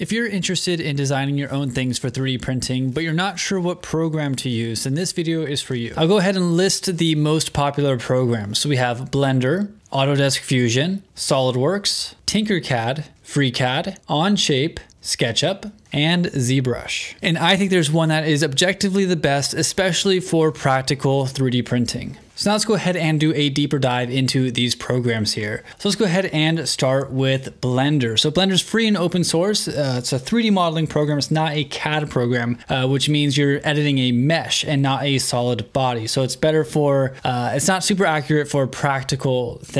If you're interested in designing your own things for 3D printing, but you're not sure what program to use, then this video is for you. I'll go ahead and list the most popular programs. So we have Blender, Autodesk Fusion, SolidWorks, Tinkercad, FreeCAD, Onshape, SketchUp, and ZBrush. And I think there's one that is objectively the best, especially for practical 3D printing. So now let's go ahead and do a deeper dive into these programs here. So let's go ahead and start with Blender. So Blender is free and open source. Uh, it's a 3D modeling program. It's not a CAD program, uh, which means you're editing a mesh and not a solid body. So it's better for, uh, it's not super accurate for practical things.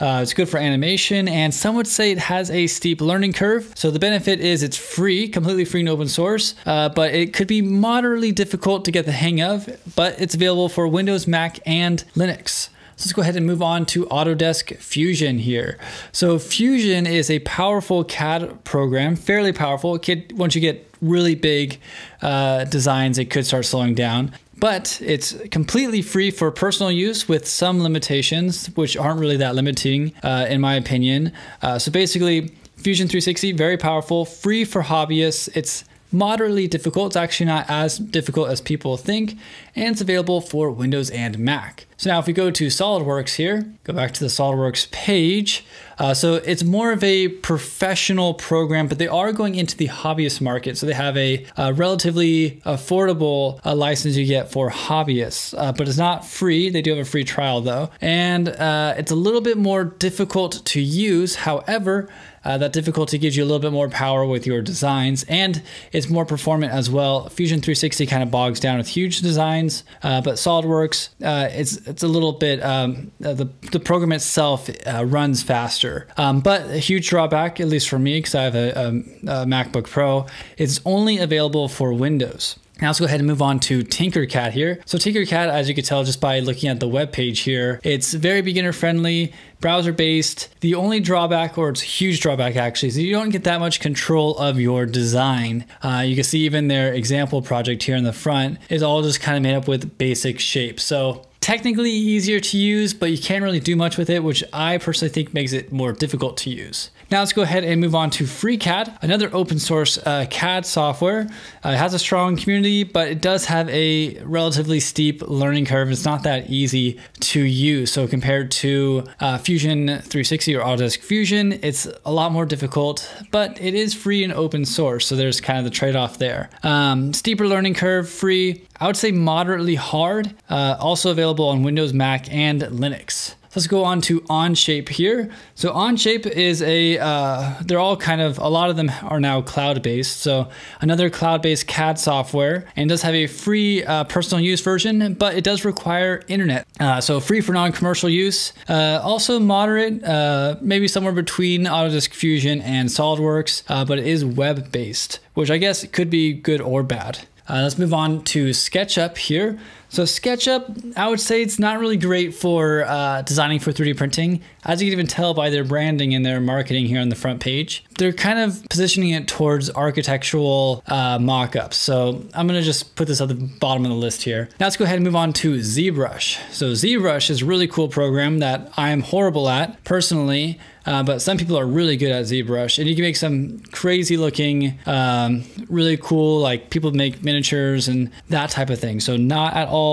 Uh, it's good for animation and some would say it has a steep learning curve. So the benefit is it's free, completely free and open source, uh, but it could be moderately difficult to get the hang of, but it's available for Windows, Mac, and and Linux. So let's go ahead and move on to Autodesk Fusion here. So Fusion is a powerful CAD program, fairly powerful. It could, once you get really big uh, designs, it could start slowing down. But it's completely free for personal use with some limitations, which aren't really that limiting, uh, in my opinion. Uh, so basically, Fusion 360, very powerful, free for hobbyists. It's moderately difficult. It's actually not as difficult as people think, and it's available for Windows and Mac. So now if we go to SolidWorks here, go back to the SolidWorks page. Uh, so it's more of a professional program, but they are going into the hobbyist market. So they have a, relatively affordable uh, license you get for hobbyists, uh, but it's not free. They do have a free trial though. And uh, it's a little bit more difficult to use. However, uh, that difficulty gives you a little bit more power with your designs and it's more performant as well. Fusion 360 kind of bogs down with huge designs, uh, but SolidWorks, uh, it's, it's a little bit, um, uh, the, the program itself uh, runs faster. Um, but a huge drawback, at least for me, because I have a, a, a MacBook Pro, it's only available for Windows. Now let's go ahead and move on to Tinkercad here. So Tinkercad, as you can tell just by looking at the web page here, it's very beginner friendly, browser based. The only drawback, or it's a huge drawback actually, is you don't get that much control of your design. Uh, you can see even their example project here in the front is all just kind of made up with basic shapes. So technically easier to use, but you can't really do much with it, which I personally think makes it more difficult to use. Now let's go ahead and move on to FreeCAD, another open source uh, CAD software. Uh, it has a strong community, but it does have a relatively steep learning curve. It's not that easy to use. So compared to uh, Fusion 360 or Autodesk Fusion, it's a lot more difficult, but it is free and open source. So there's kind of the trade-off there. Um, steeper learning curve, free. I would say moderately hard. Uh, also available on Windows, Mac, and Linux. Let's go on to Onshape here. So Onshape is a, uh, they're all kind of, a lot of them are now cloud-based. So another cloud-based CAD software and does have a free uh, personal use version, but it does require internet. Uh, so free for non-commercial use. Uh, also moderate, uh, maybe somewhere between Autodesk Fusion and SolidWorks, uh, but it is web-based, which I guess could be good or bad. Uh, let's move on to SketchUp here. So SketchUp, I would say it's not really great for uh, designing for 3D printing. As you can even tell by their branding and their marketing here on the front page, they're kind of positioning it towards architectural uh, mock-ups. So I'm gonna just put this at the bottom of the list here. Now let's go ahead and move on to ZBrush. So ZBrush is a really cool program that I am horrible at personally, uh, but some people are really good at ZBrush, and you can make some crazy looking, um, really cool, like people make miniatures and that type of thing. So not at all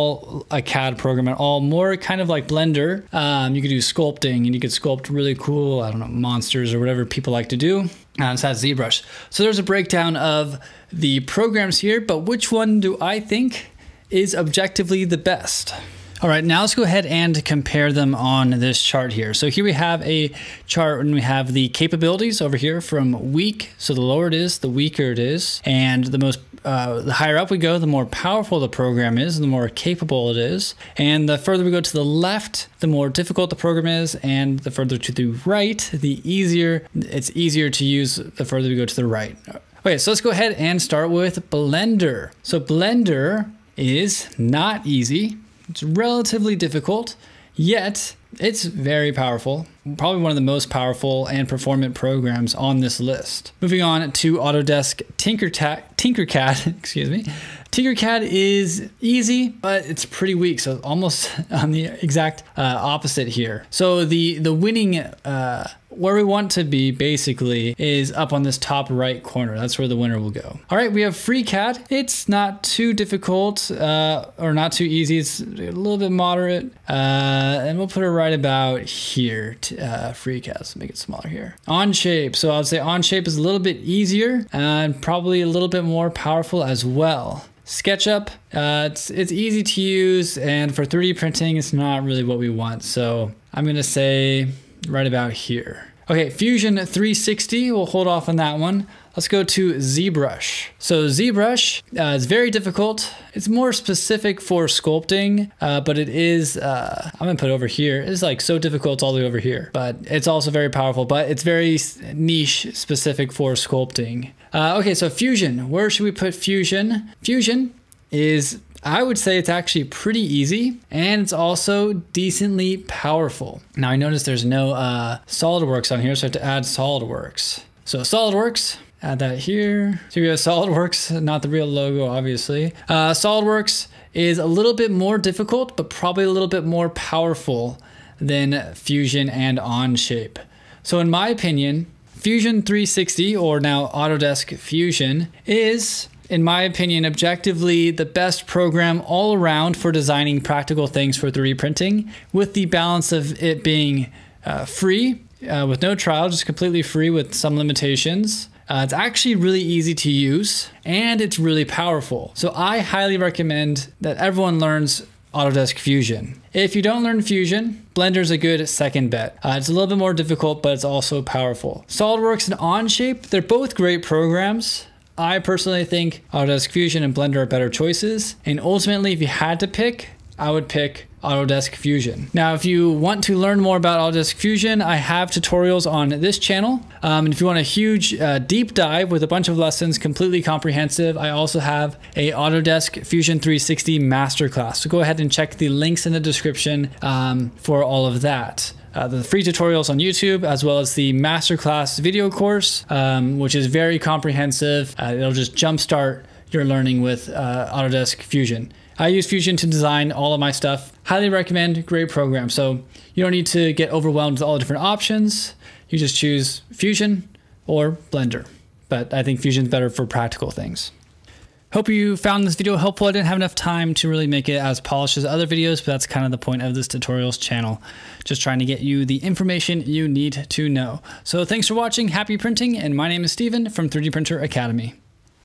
a CAD program at all, more kind of like Blender. Um, you could do sculpting, and you could sculpt really cool, I don't know, monsters or whatever people like to do. And so that's ZBrush. So there's a breakdown of the programs here, but which one do I think is objectively the best? All right, now let's go ahead and compare them on this chart here. So here we have a chart and we have the capabilities over here from weak. So the lower it is, the weaker it is. And the most, uh, the higher up we go, the more powerful the program is, the more capable it is. And the further we go to the left, the more difficult the program is. And the further to the right, the easier, it's easier to use the further we go to the right. Okay, so let's go ahead and start with Blender. So Blender is not easy. It's relatively difficult, yet it's very powerful. Probably one of the most powerful and performant programs on this list. Moving on to Autodesk Tinkercad, Tinkercad, excuse me. Tinkercad is easy, but it's pretty weak. So almost on the exact uh, opposite here. So the the winning uh, where we want to be basically is up on this top right corner. That's where the winner will go. All right, we have FreeCAD. It's not too difficult uh, or not too easy. It's a little bit moderate. Uh, and we'll put it right about here, uh, FreeCAD. Let's make it smaller here. Onshape. So I would say Onshape is a little bit easier and probably a little bit more powerful as well. SketchUp, uh, it's, it's easy to use, and for 3D printing, it's not really what we want. So I'm gonna say right about here. Okay, Fusion 360, we'll hold off on that one. Let's go to ZBrush. So ZBrush uh, is very difficult. It's more specific for sculpting, uh, but it is, uh, I'm gonna put over here. It's like so difficult all the way over here, but it's also very powerful, but it's very niche specific for sculpting. Uh, okay, so Fusion, where should we put Fusion? Fusion is I would say it's actually pretty easy and it's also decently powerful. Now I noticed there's no uh, SolidWorks on here, so I have to add SolidWorks. So SolidWorks, add that here. So we have SolidWorks, not the real logo, obviously. Uh, SolidWorks is a little bit more difficult, but probably a little bit more powerful than Fusion and Onshape. So in my opinion, Fusion 360, or now Autodesk Fusion, is in my opinion, objectively the best program all around for designing practical things for 3D printing, with the balance of it being uh, free uh, with no trial, just completely free with some limitations. Uh, it's actually really easy to use and it's really powerful. So I highly recommend that everyone learns Autodesk Fusion. If you don't learn Fusion, Blender's a good second bet. Uh, it's a little bit more difficult, but it's also powerful. SolidWorks and Onshape, they're both great programs. I personally think Autodesk Fusion and Blender are better choices. And ultimately, if you had to pick, I would pick Autodesk Fusion. Now, if you want to learn more about Autodesk Fusion, I have tutorials on this channel. Um, and if you want a huge uh, deep dive with a bunch of lessons, completely comprehensive, I also have a Autodesk Fusion 360 masterclass. So go ahead and check the links in the description um, for all of that uh, the free tutorials on YouTube, as well as the masterclass video course, um, which is very comprehensive. Uh, it'll just jumpstart your learning with uh, Autodesk Fusion. I use Fusion to design all of my stuff. Highly recommend, great program. So you don't need to get overwhelmed with all the different options. You just choose Fusion or Blender. But I think Fusion's better for practical things. Hope you found this video helpful. I didn't have enough time to really make it as polished as other videos, but that's kind of the point of this tutorials channel. Just trying to get you the information you need to know. So thanks for watching, happy printing, and my name is Steven from 3D Printer Academy.